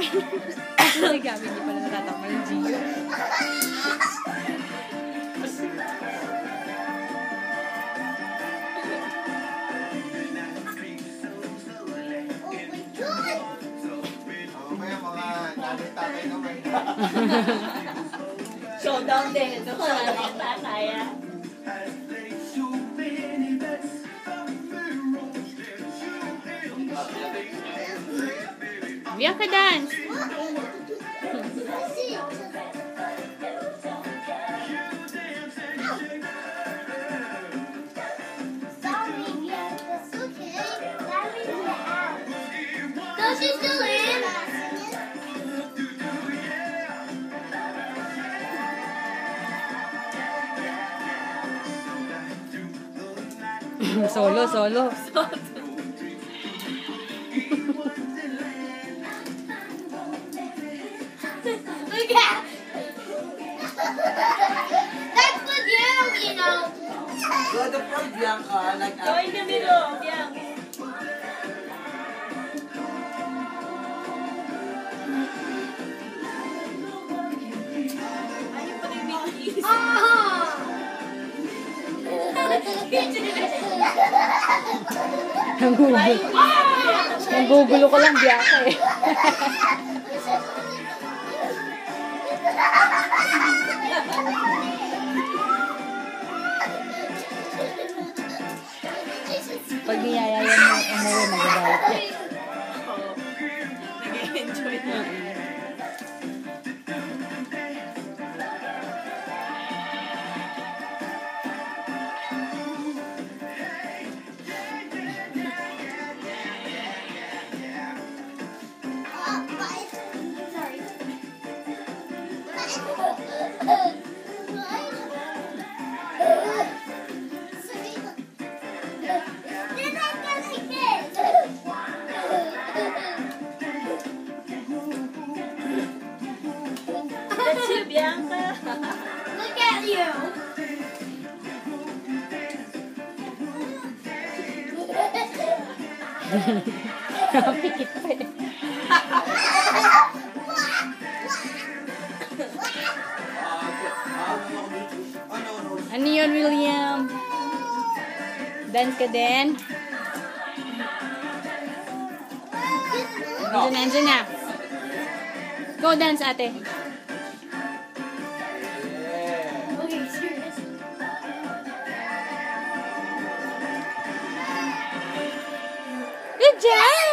Kasi gamit niyo pala natatakpan yung Gio. Showdown din. Ito ko lang yung tatay ah. Bianca dance! She's still in. solo, solo. Look Go the front, Bianca. Like Go in the middle. Oh. Nanggugulo. Nanggugulo ko lang, Bianca eh. Bianca. Look at you. Pikit pa eh. Ano yun, William? Dance ka din? Na, na. Go dance, ate. 这